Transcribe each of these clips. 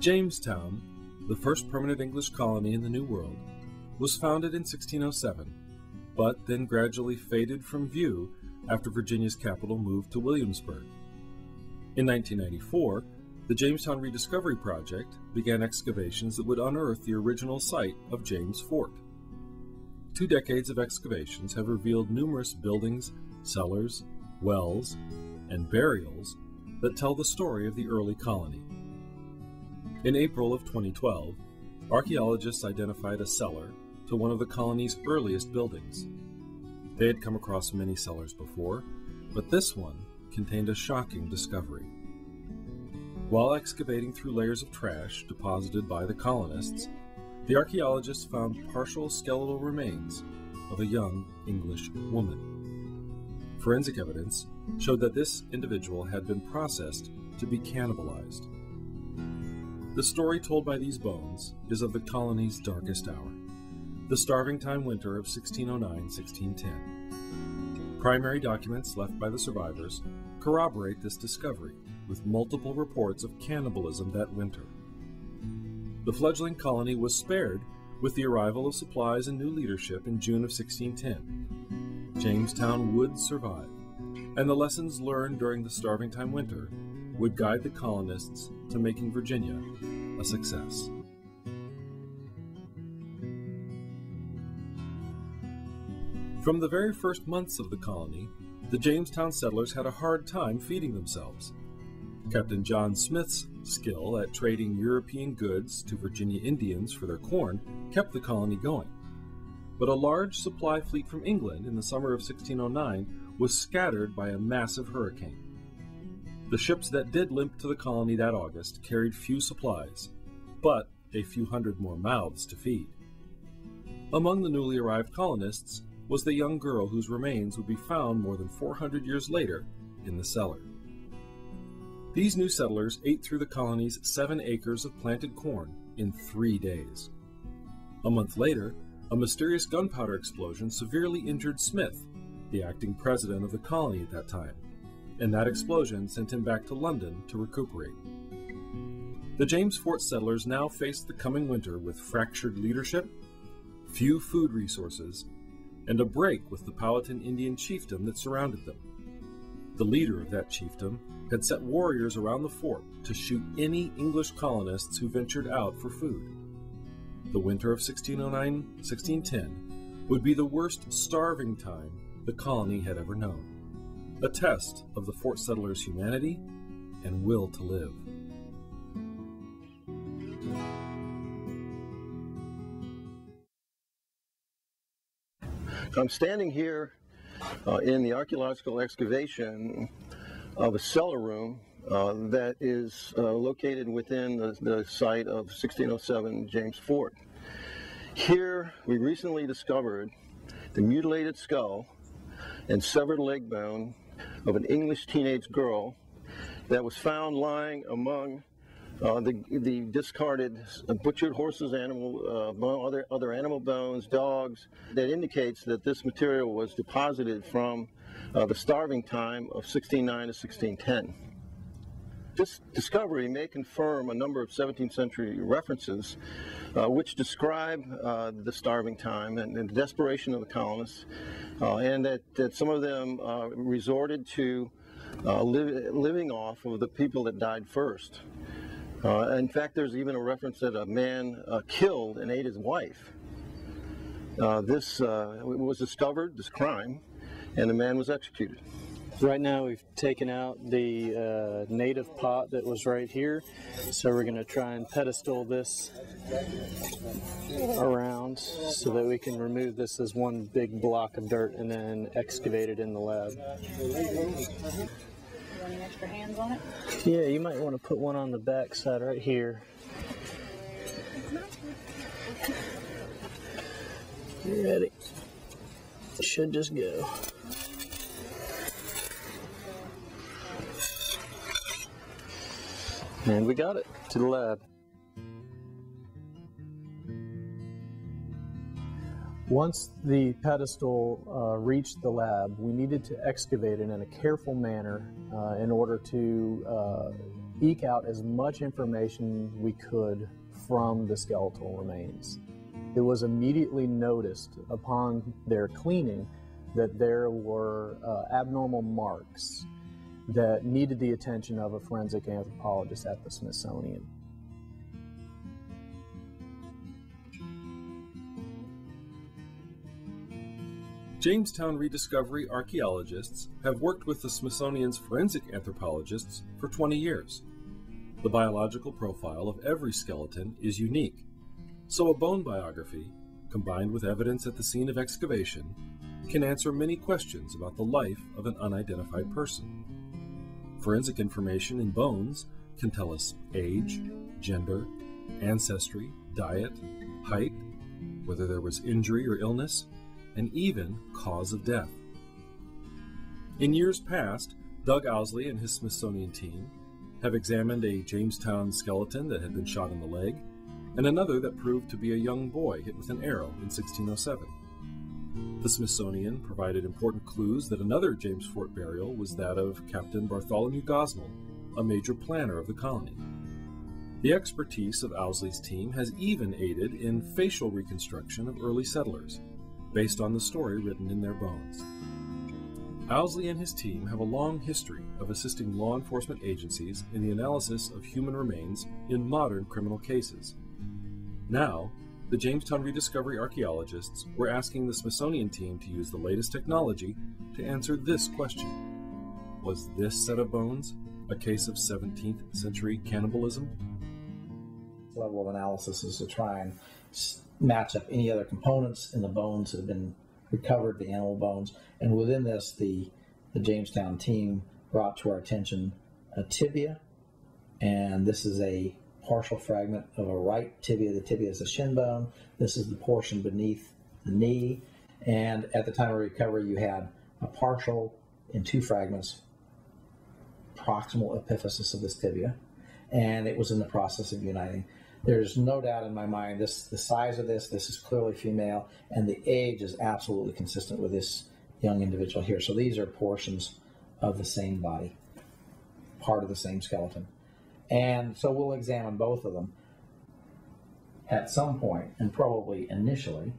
Jamestown, the first permanent English colony in the New World, was founded in 1607, but then gradually faded from view after Virginia's capital moved to Williamsburg. In 1994, the Jamestown Rediscovery Project began excavations that would unearth the original site of James Fort. Two decades of excavations have revealed numerous buildings, cellars, wells, and burials that tell the story of the early colony. In April of 2012, archaeologists identified a cellar to one of the colony's earliest buildings. They had come across many cellars before, but this one contained a shocking discovery. While excavating through layers of trash deposited by the colonists, the archaeologists found partial skeletal remains of a young English woman. Forensic evidence showed that this individual had been processed to be cannibalized. The story told by these bones is of the colony's darkest hour, the starving time winter of 1609 1610. Primary documents left by the survivors corroborate this discovery, with multiple reports of cannibalism that winter. The fledgling colony was spared with the arrival of supplies and new leadership in June of 1610. Jamestown would survive, and the lessons learned during the starving time winter would guide the colonists to making Virginia a success. From the very first months of the colony, the Jamestown settlers had a hard time feeding themselves. Captain John Smith's skill at trading European goods to Virginia Indians for their corn kept the colony going. But a large supply fleet from England in the summer of 1609 was scattered by a massive hurricane. The ships that did limp to the colony that August carried few supplies, but a few hundred more mouths to feed. Among the newly arrived colonists was the young girl whose remains would be found more than 400 years later in the cellar. These new settlers ate through the colony's seven acres of planted corn in three days. A month later, a mysterious gunpowder explosion severely injured Smith, the acting president of the colony at that time and that explosion sent him back to London to recuperate. The James Fort settlers now faced the coming winter with fractured leadership, few food resources, and a break with the Powhatan Indian chiefdom that surrounded them. The leader of that chiefdom had set warriors around the fort to shoot any English colonists who ventured out for food. The winter of 1609 1610 would be the worst starving time the colony had ever known a test of the fort settlers' humanity and will to live. I'm standing here uh, in the archaeological excavation of a cellar room uh, that is uh, located within the, the, site of 1607 James Fort. Here we recently discovered the mutilated skull and severed leg bone of an English teenage girl that was found lying among uh, the, the discarded butchered horses, animal, uh, other, other animal bones, dogs, that indicates that this material was deposited from uh, the starving time of 1609 to 1610. This discovery may confirm a number of 17th century references uh, which describe uh, the starving time and, and, the desperation of the colonists, uh, and that, that some of them uh, resorted to uh, li living off of the people that died first. Uh, in fact, there's even a reference that a man killed and ate his wife. this was discovered, this crime, and the man was executed. Right now we've taken out the uh, native pot that was right here. So we're going to try and pedestal this around so that we can remove this as one big block of dirt and then excavate it in the lab. Yeah, you might want to put one on the back side right here. You ready? It should just go. And we got it to the lab. Once the pedestal uh, reached the lab, we needed to excavate it in a careful manner uh, in order to uh, eke out as much information we could from the skeletal remains. It was immediately noticed upon their cleaning that there were uh, abnormal marks that needed the attention of a forensic anthropologist at the Smithsonian. Jamestown rediscovery archaeologists have worked with the Smithsonian's forensic anthropologists for 20 years. The biological profile of every skeleton is unique, so a bone biography, combined with evidence at the scene of excavation, can answer many questions about the life of an unidentified person. Forensic information in bones can tell us age, gender, ancestry, diet, height, whether there was injury or illness, and even cause of death. In years past, Doug Owsley and his Smithsonian team have examined a Jamestown skeleton that had been shot in the leg, and another that proved to be a young boy hit with an arrow in 1607. The Smithsonian provided important clues that another James Fort burial was that of Captain Bartholomew Gosnold, a major planner of the colony. The expertise of Owsley's team has even aided in facial reconstruction of early settlers, based on the story written in their bones. Owsley and his team have a long history of assisting law enforcement agencies in the analysis of human remains in modern criminal cases. Now, the Jamestown Rediscovery archaeologists were asking the Smithsonian team to use the latest technology to answer this question Was this set of bones a case of 17th century cannibalism? Level of analysis is to try and match up any other components in the bones that have been recovered, the animal bones. And within this, the, the Jamestown team brought to our attention a tibia, and this is a partial fragment of a right tibia. The tibia is a shin bone. This is the portion beneath the knee. And at the time of recovery, you had a partial in two fragments proximal epiphysis of this tibia, and it was in the process of uniting. There's no doubt in my mind this the size of this, this is clearly female, and the age is absolutely consistent with this young individual here. So these are portions of the same body, part of the same skeleton. And so we'll examine both of them at some point, and probably initially,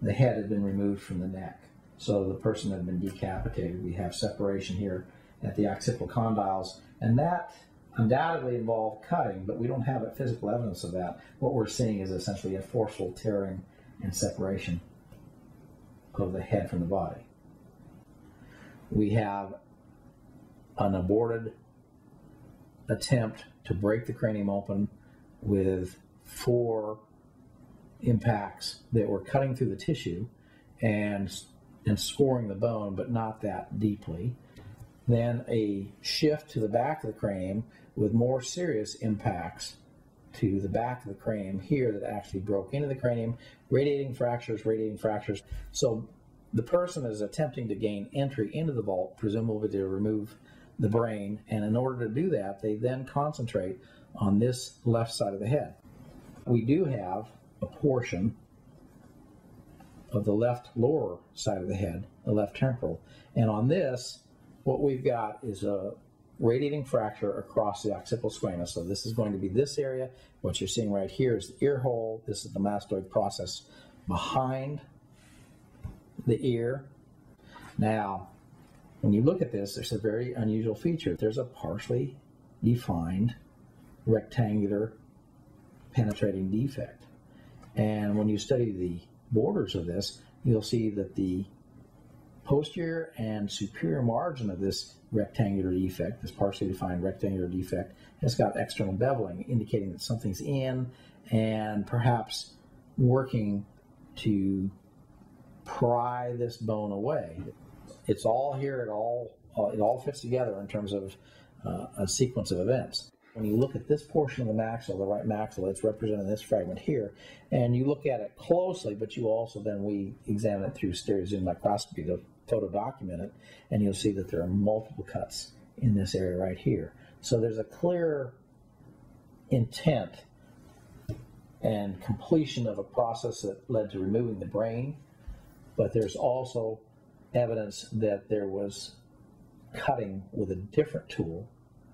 the head had been removed from the neck. So the person had been decapitated. We have separation here at the occipital condyles, and that undoubtedly involved cutting, but we don't have a physical evidence of that. What we're seeing is essentially a forceful tearing and separation of the head from the body. We have an aborted attempt to break the cranium open with four impacts that were cutting through the tissue and and scoring the bone, but not that deeply. Then a shift to the back of the cranium with more serious impacts to the back of the cranium here that actually broke into the cranium, radiating fractures, radiating fractures. So the person is attempting to gain entry into the vault, presumably to remove the brain, and in order to do that, they then concentrate on this left side of the head. We do have a portion of the left lower side of the head, the left temporal, and on this, what we've got is a radiating fracture across the occipital squamous. So this is going to be this area. What you're seeing right here is the ear hole. This is the mastoid process behind the ear. Now, when you look at this, there's a very unusual feature. There's a partially defined rectangular penetrating defect. And when you study the borders of this, you'll see that the posterior and superior margin of this rectangular defect, this partially defined rectangular defect, has got external beveling, indicating that something's in and perhaps working to pry this bone away. It's all here, it all, uh, it all fits together in terms of uh, a sequence of events. When you look at this portion of the maxilla, the right maxilla, it's represented in this fragment here, and you look at it closely, but you also then we examine it through stereozoom microscopy to photo document it, and you'll see that there are multiple cuts in this area right here. So there's a clear intent and completion of a process that led to removing the brain, but there's also evidence that there was cutting with a different tool.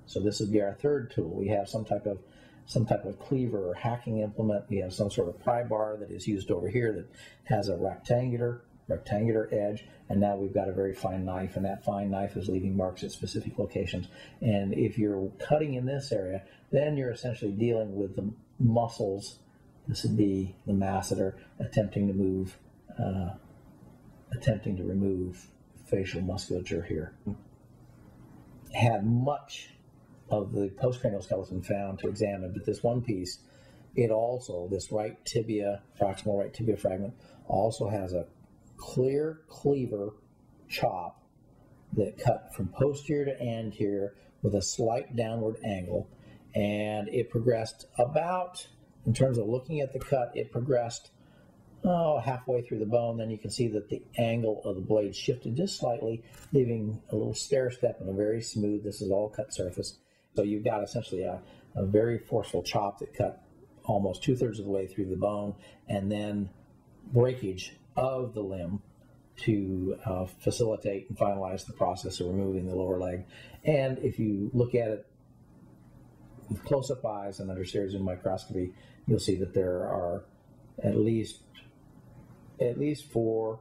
So this would be our third tool. We have some type of some type of cleaver or hacking implement. We have some sort of pry bar that is used over here that has a rectangular rectangular edge, and now we've got a very fine knife, and that fine knife is leaving marks at specific locations. And if you're cutting in this area, then you're essentially dealing with the muscles. This would be the masseter attempting to move, uh, attempting to remove facial musculature here. Had much of the postcranial skeleton found to examine, but this one piece, it also, this right tibia, proximal right tibia fragment, also has a clear cleaver chop that cut from posterior to anterior with a slight downward angle. And it progressed about, in terms of looking at the cut, it progressed oh, halfway through the bone. Then you can see that the angle of the blade shifted just slightly, leaving a little stair step and a very smooth, this is all cut surface. So you've got essentially a, a very forceful chop that cut almost two thirds of the way through the bone, and then breakage of the limb to uh, facilitate and finalize the process of removing the lower leg. And if you look at it with close-up eyes and under series of microscopy, you'll see that there are at least at least four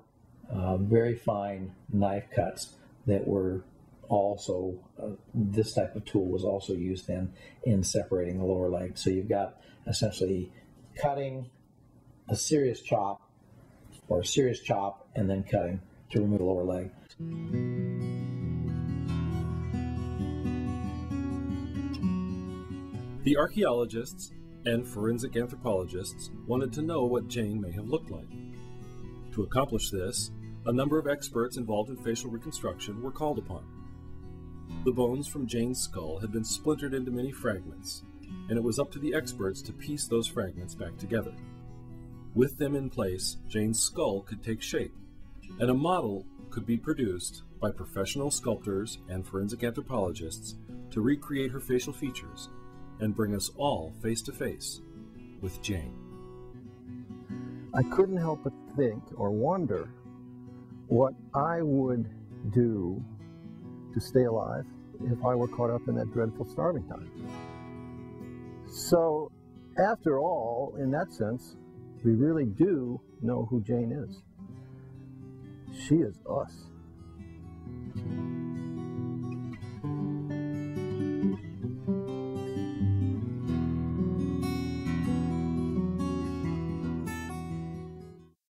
uh, very fine knife cuts that were also uh, this type of tool was also used then in separating the lower leg. So you've got essentially cutting a serious chop or a serious chop and then cutting to remove the lower leg. The archaeologists and forensic anthropologists wanted to know what Jane may have looked like. To accomplish this, a number of experts involved in facial reconstruction were called upon. The bones from Jane's skull had been splintered into many fragments, and it was up to the experts to piece those fragments back together. With them in place, Jane's skull could take shape, and a model could be produced by professional sculptors and forensic anthropologists to recreate her facial features and bring us all face to face with Jane. I couldn't help but think or wonder what I would do to stay alive if I were caught up in that dreadful starving time. So, after all, in that sense, we really do know who Jane is. She is us.